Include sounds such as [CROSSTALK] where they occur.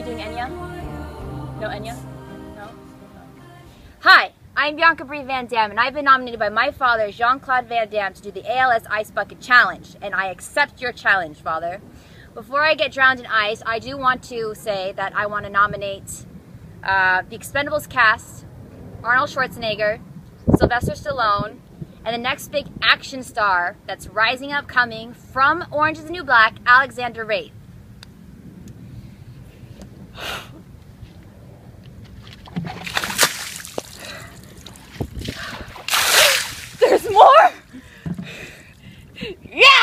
we doing Enya? No Enya? No? Hi, I'm Bianca Bree Van Damme, and I've been nominated by my father, Jean-Claude Van Damme, to do the ALS Ice Bucket Challenge, and I accept your challenge, Father. Before I get drowned in ice, I do want to say that I want to nominate uh, the Expendables cast, Arnold Schwarzenegger, Sylvester Stallone, and the next big action star that's rising up coming from Orange is the New Black, Alexander Wraith. There's more? [LAUGHS] Yeah!